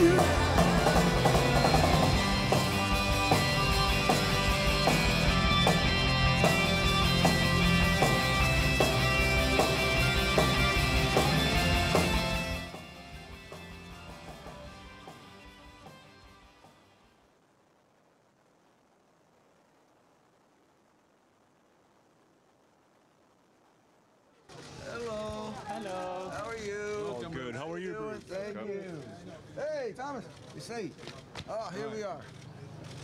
you. Thomas, you see? Oh, here we are.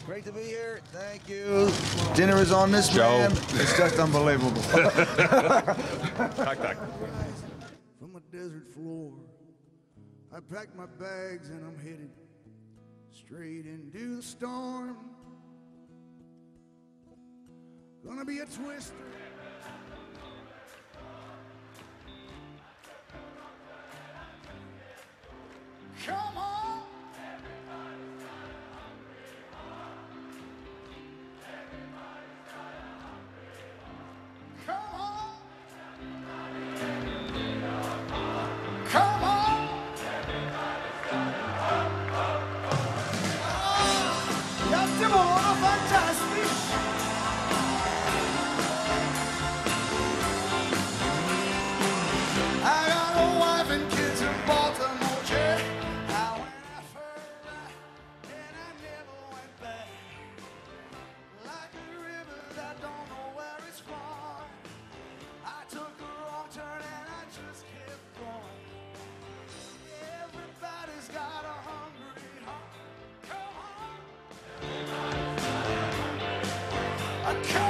Great to be here. Thank you. Dinner is on this Joe. man. It's just unbelievable. tack, tack. From a desert floor, I packed my bags and I'm headed straight into the storm. Gonna be a twister. Come on! just be I can't.